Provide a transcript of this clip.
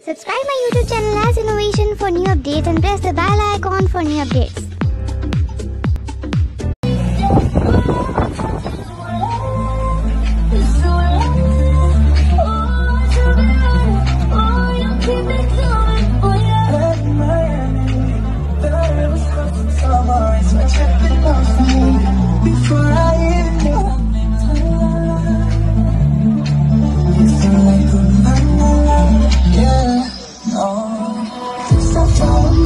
Subscribe my YouTube channel as Innovation for new updates and press the bell icon for new updates.